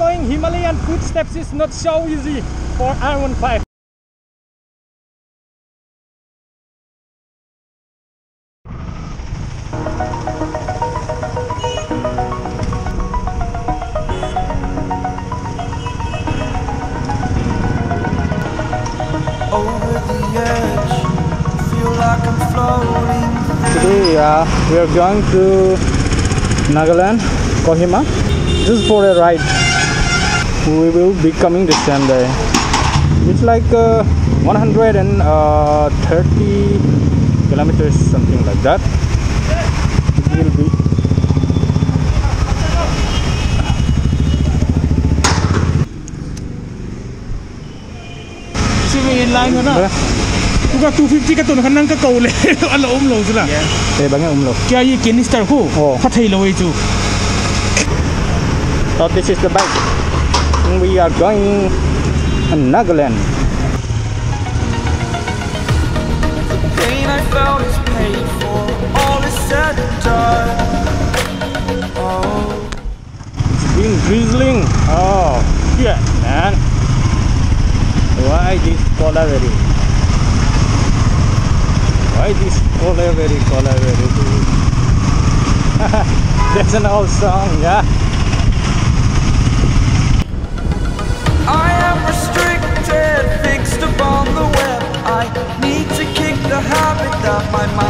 following Himalayan footsteps is not so easy for R15. over the edge. Feel like I'm floating. Today uh, we are going to Nagaland, Kohima, just for a ride. We will be coming the same day. It's like uh, 130 kilometers, something like that. It will be. Line na. Ba? Kuka 250 ka to na kanang ka kaule. Ala umlo sila. Eh, bangga umlo. Kaya yi kini star ko. Oh. Patay laway chu. So this is the bike. And we are going to Nagaland. Pain I felt is paid for. All is said and done. Oh, It's been drizzling. Oh, shit, man. Why this color very? Why this color very color very? That's an old song, yeah. That my mind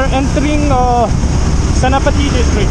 Are entering uh, Senapati district.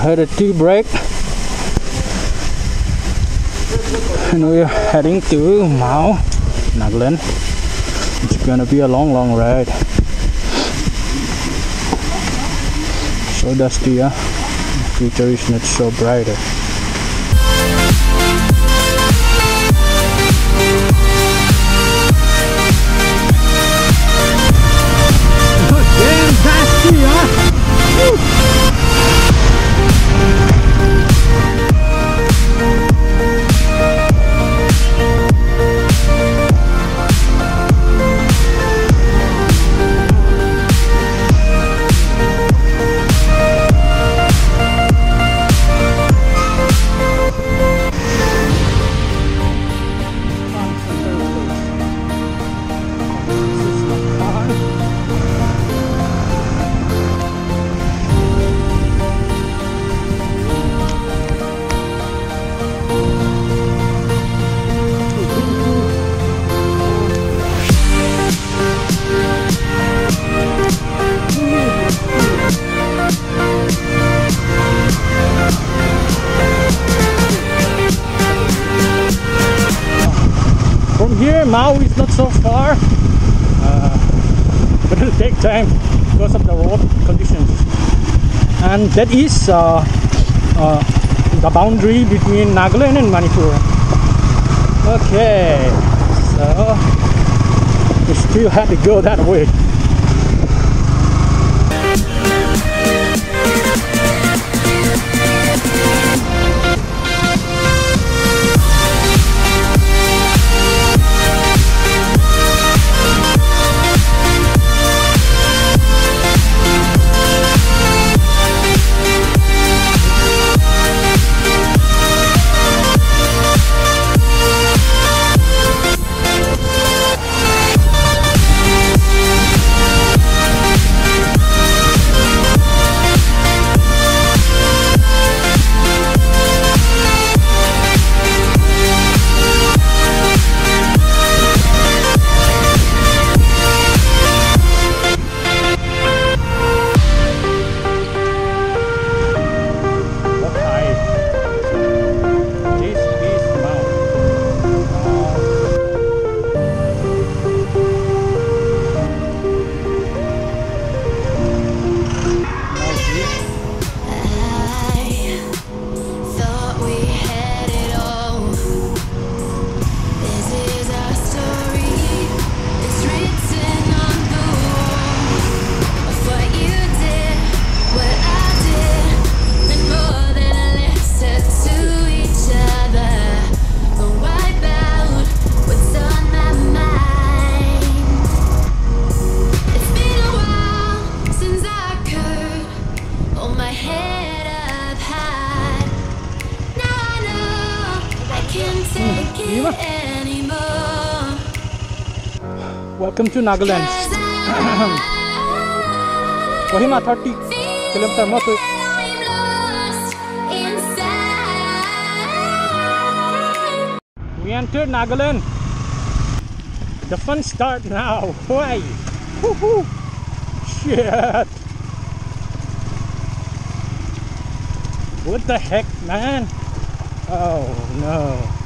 had a tea break and we are heading to Mao, Nagaland. It's gonna be a long, long ride. So dusty, huh? Future is not so brighter. Mao is not so far. Uh, but it'll take time because of the road conditions. And that is uh, uh, the boundary between Nagaland and Manipur. Okay so we still had to go that way Welcome to Nagaland. Kohima 30 feel kilometer massive. that I'm lost inside. We entered Nagaland. The fun start now. Why? Woohoo! Shit! What the heck, man? Oh no!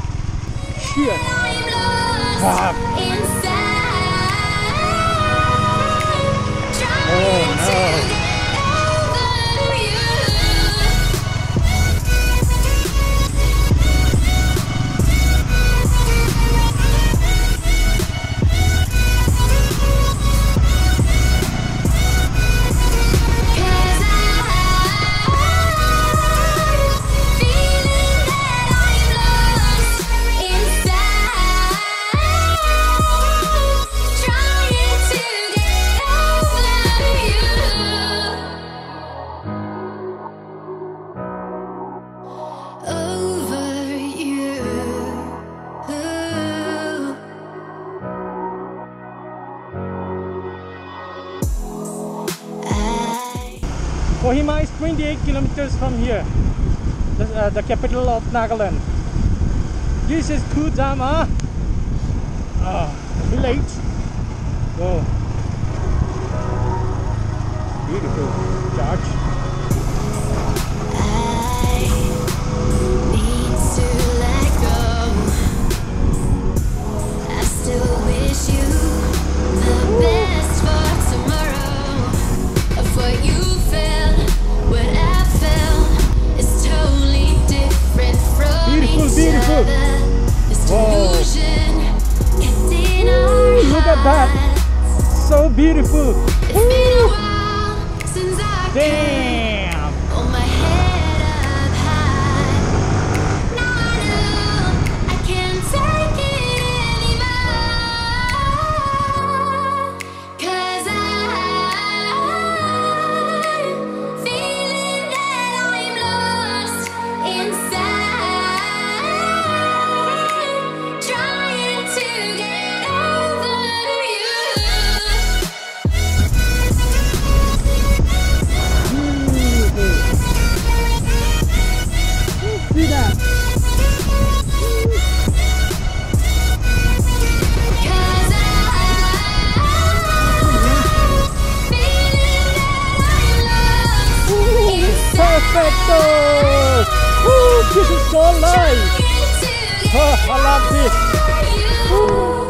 Shit! I'm lost Fuck! inside. Oh, Trying no. Kohima is 28 kilometers from here, the, uh, the capital of Nagaland. This is Khuzama uh, village. Oh, beautiful church. You the best Beautiful, each beautiful. Whoa. delusion kept in our Look at that. So beautiful. It's been a while since I could Damn. Santo! Woo, this is so nice! Oh, I love this! Woo.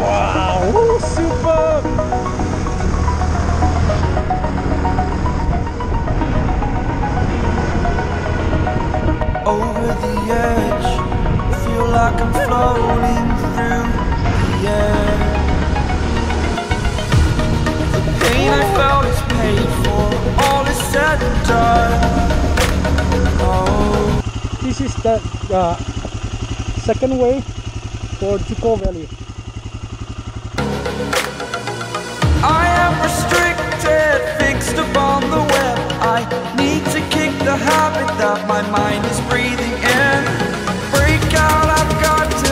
Wow, Woo, superb! Over the edge, feel like I'm floating through the air this is the uh, second way for Dzukou Valley. I am restricted, fixed upon the web. I need to kick the habit that my mind is breathing in. Break out, I've got to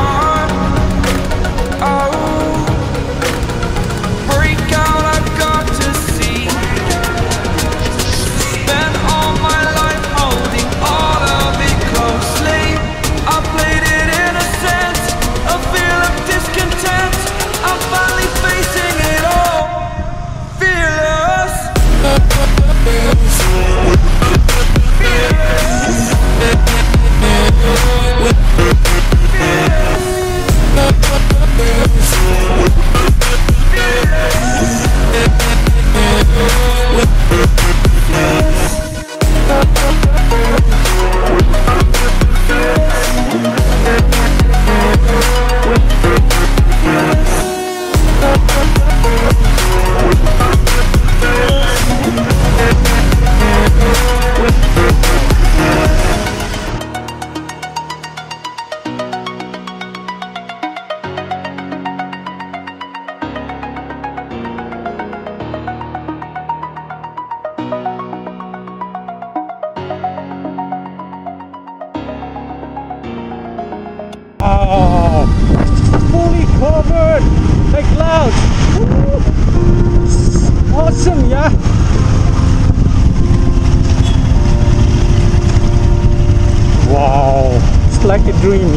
Oh, fully covered by clouds. Woo! Awesome, yeah. Wow, it's like a dream,